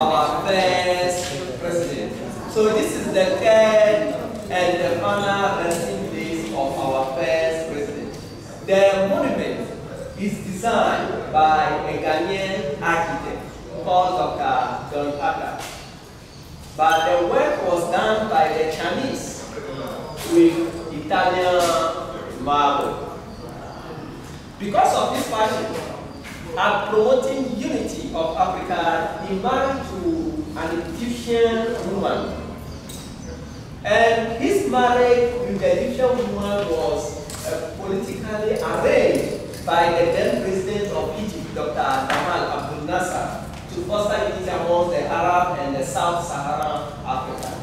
our first president. So this is the third and the final resting place of our first president. The monument is designed by a Ghanaian architect called Dr. John Parker. But the work was done by the Chinese with Italian marble. Because of this passion, and promoting unity of Africa, he married to an Egyptian woman. And his marriage with the Egyptian woman was uh, politically arranged by the then president of Egypt, Dr. Gamal Abdel Nasser, to foster unity among the Arab and the Sub-Saharan Africa.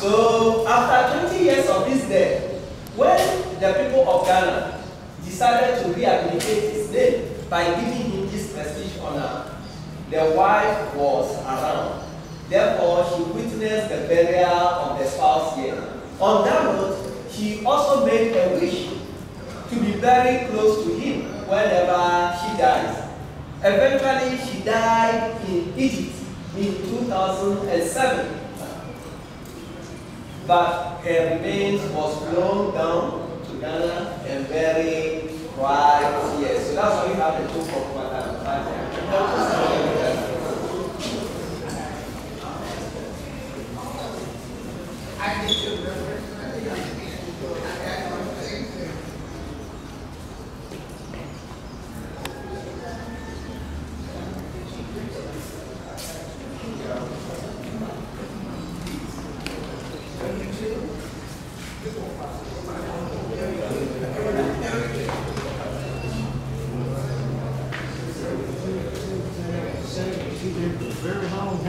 So after 20 years of his death, when the people of Ghana decided to rehabilitate his name by giving him this prestige honor, the wife was around. Therefore, she witnessed the burial of the spouse here. On that note, she also made a wish to be very close to him whenever she dies. Eventually, she died in Egypt in 2007. But her remains was flown down to Ghana and buried right here. So that's why we have the two of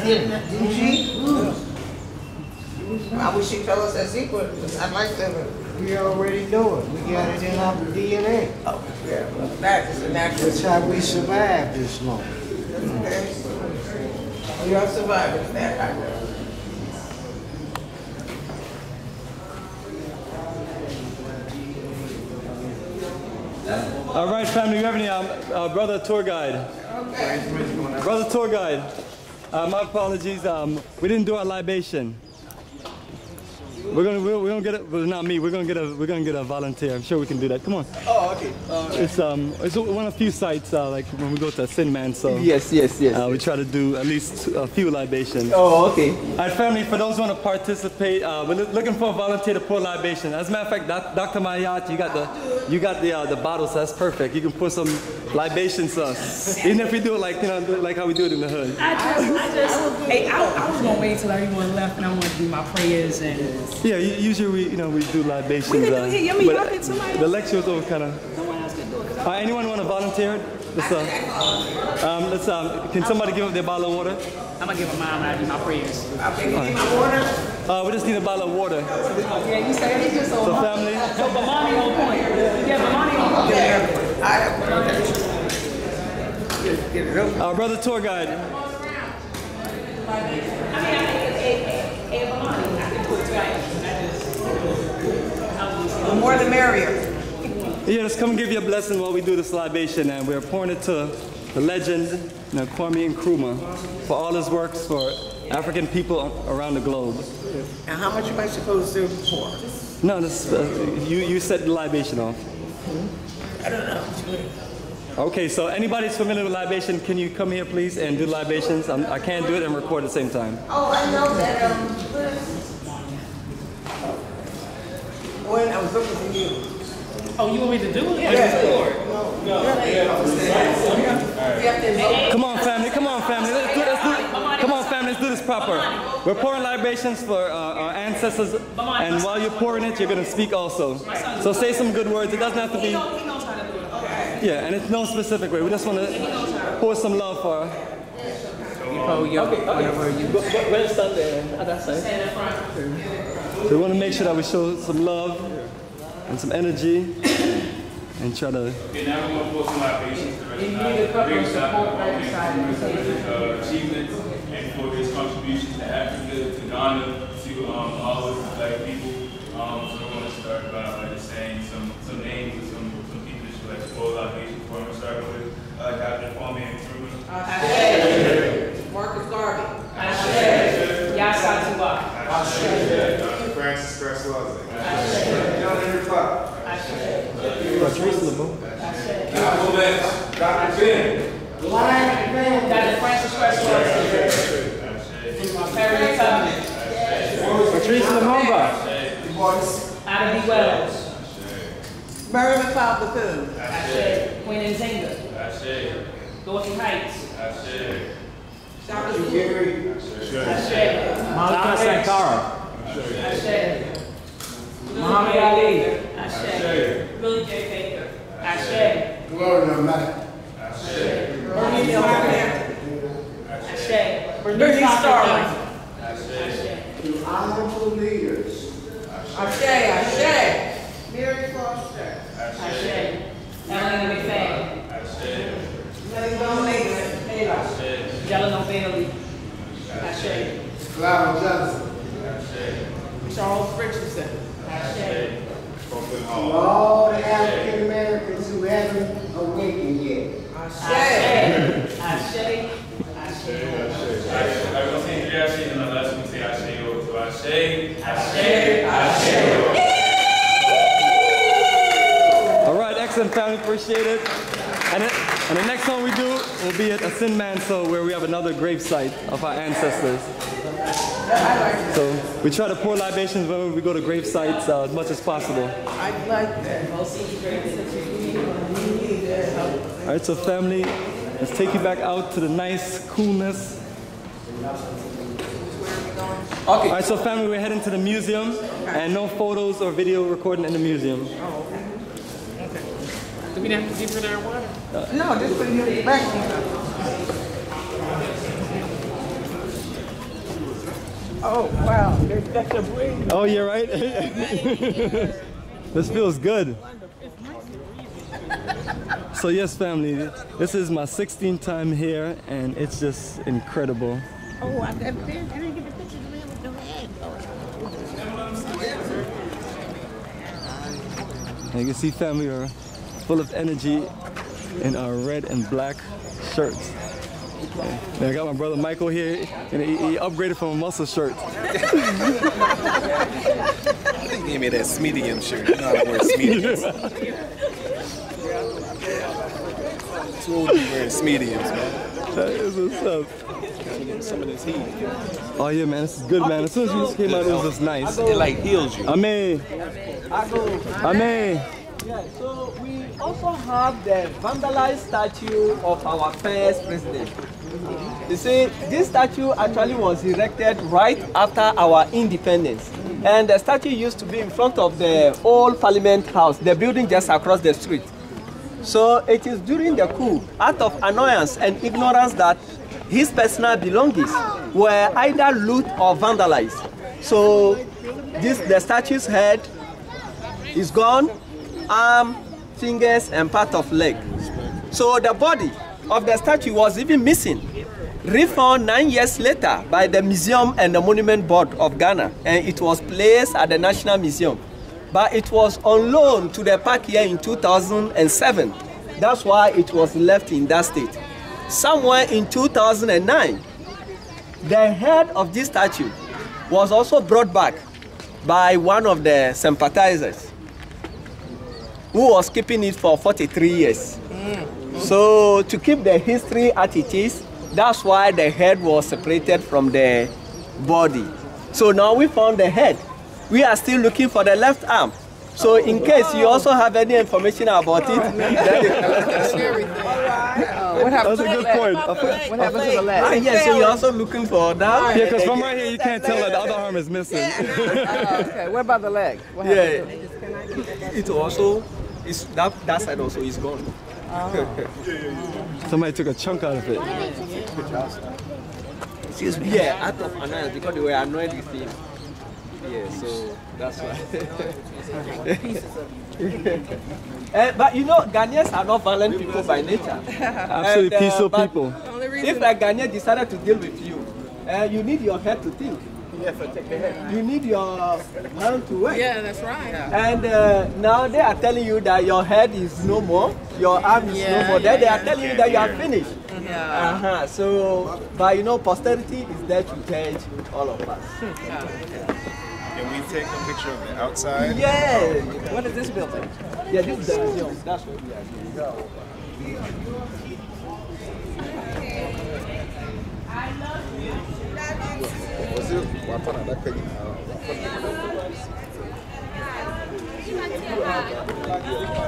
Madam Didn't she? I wish she'd tell us that secret. I'd like to. We already know it. We got it in our DNA. Oh, yeah. well, That is a natural. That's how we survived this long. Okay. We are survivors. That I know. All right, family, you have any um, uh, brother tour guide? Brother tour guide. Uh, my apologies. Um, we didn't do our libation. We're gonna we're, we're gonna get it. Well, not me. We're gonna get a we're gonna get a volunteer. I'm sure we can do that. Come on. Oh, okay. It's um it's one of the few sites uh, like when we go to Sin Man. So yes, yes, yes. uh, we try to do at least a few libations. oh, okay. All right, family, for those who want to participate, uh, we're looking for a volunteer to pour libation. As a matter of fact, doc, Dr. Mayat, you got the you got the uh, the bottles. That's perfect. You can pour some libation sauce. Even if we do it like you know do it like how we do it in the hood. I just, I just, hey, I, I was gonna wait till everyone left and I want to do my prayers and. Yeah, usually we you know we do libations. We can do uh, it here. I mean, but y'all can- somebody the lecture was over kind of. Someone else can do it. 'cause I- Uh, anyone want to volunteer? Let's uh, um, let's um, can somebody give up their bottle of water? I'm gonna give a mile and I do my prayers. Okay, you need my water? Uh, we just need a bottle of water. Yeah, you said he's just so. So family. So Bomani on point. Yeah, Bomani on point. Yeah. I have one. Get get it over. Our brother tour guide. I mean, I think it's a, a, a Bomani. I can do it twice. I just. The more the merrier. Yeah, let's come give you a blessing while we do this libation, and we're pouring it to the legend, you know, Kwame Nkrumah, for all his works for African people around the globe. And how much am I supposed to pour? No, this, uh, you, you set the libation off. I don't know. Okay, so anybody's familiar with libation, can you come here, please, and do libations? I'm, I can't do it and record at the same time. Oh, I know that, um, when I was looking for you. Oh, you want me to do it? Yeah. We have to vote. Come on, family. Come on, family. Let's do, let's do, come on, family. Let's do this proper. We're pouring libations for uh, our ancestors, and while you're pouring it, you're gonna speak also. So say some good words. It doesn't have to be. He knows how to do it. Yeah, and it's no specific way. We just want to pour some love for. Oh, yeah, whatever you. Where's stand there? At that side. Stand in front. So we want to make sure that we show some love and some energy, and try to. And now we're gonna pour some libations to You need a recognize of support right uh, achievements and for his contribution to Africa, to Ghana, to um, all of the black people. Um, so I want to start by like saying some some names of some some people that you like to pour libations for. I'm gonna start with uh, Dr. Kwame Nkrumah. Marcus Garvey. Dr. Francis Garcelosi. John Henrik Clarke. Patrice LeBeau. Dr. Ben. Dr. Francis Cresswell. Harriet Tubman. Patrice Lumumba. Ida B. Wells. Mary McLeod Bethune. Ashe. Queen Nzinga. Ashe. Dorothy Heights. Ashe. Ashe. Malala Sankara. Ashe. Muhammad Ali. Ashe. Billy J. Baker. Ashe. Gloria Mack. Bernice Starling. Ashe. Bernice Starling. Ashe. Honorable leaders. Ashe, Ashe. Mary Foster. Ashe. Eleanor McFadden. Ashe. Ashe. Delano Bailey. Ashe. Clara Johnson. Charles Richardson. Ashe. Franklin To Hall. all the African Americans who haven't yet. Ashe. Ashe. Ashe. I'm gonna say three Ashe, and the last one say Ashe over. So Ashe, Ashe, Ashe. All right, excellent family, appreciate it. And, it, and the next one we do will be at Asin Manso, where we have another grave site of our ancestors. So we try to pour libations when we go to grave sites uh, as much as possible. I like that. All right, so family, let's take you back out to the nice coolness. Okay. All right, so family, we're heading to the museum, and no photos or video recording in the museum. Oh. Okay. Do we have to deepen our water? Uh, no, just put it in the back. Oh, wow, there's that's a breeze. Oh, you're right. this feels good. So yes, family, this is my 16th time here, and it's just incredible. Oh, I didn't, I didn't get the picture of the man with no head. And you can see family are full of energy in our red and black shirts. And I got my brother Michael here, and he, he upgraded from a muscle shirt. He gave me that Smedium shirt. You know how to wear Smediums. Too old to be wearing Smediums, man. That is what's up. Some of this heat. Oh yeah, man, this is good, man. As soon as you just came out, it was just nice. It like heals you. Amen. Amen. Yeah, so we also have the vandalized statue of our first president. You see, this statue actually was erected right after our independence. And the statue used to be in front of the old parliament house, the building just across the street. So it is during the coup, out of annoyance and ignorance that his personal belongings were either loot or vandalized. So this, the statue's head is gone, arm, fingers, and part of leg. So the body of the statue was even missing. Refound nine years later by the Museum and the Monument Board of Ghana, and it was placed at the National Museum. But it was on loan to the park here in 2007. That's why it was left in that state. Somewhere in 2009, the head of this statue was also brought back by one of the sympathizers who was keeping it for 43 years. Mm. So to keep the history as it is, that's why the head was separated from the body. So now we found the head. We are still looking for the left arm. So in case you also have any information about it, then What happened That's a to the good leg? point. What happened to the Ah, leg? yes, so you're also looking for that. Yeah, because from right here you can't tell that the other arm is missing. Oh, okay, what about the leg? What happened Yeah, it also is that that side also is gone. Somebody took a chunk out of it. Excuse me. Yeah, out of annoyance because they were annoyed with him. Yeah, so that's why. Eh, but you know, Ghanaians are not violent people by nature. Absolutely And, uh, peaceful but people. If a Ghanaian decided to deal with you, uh, you need your head to think. You need your hand to work. Yeah, that's right. And uh, now they are telling you that your head is no more, your arm is no more. Then yeah, they are yeah. telling you that you are finished. Yeah. Uh-huh. So, but you know, posterity is there to judge all of us. Can we take a picture of the outside? Yeah. What is this building? Yeah, this is the museum. That's what we are doing. Was it? Wapana, that page. Uh,